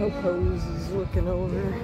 Popo's is looking over.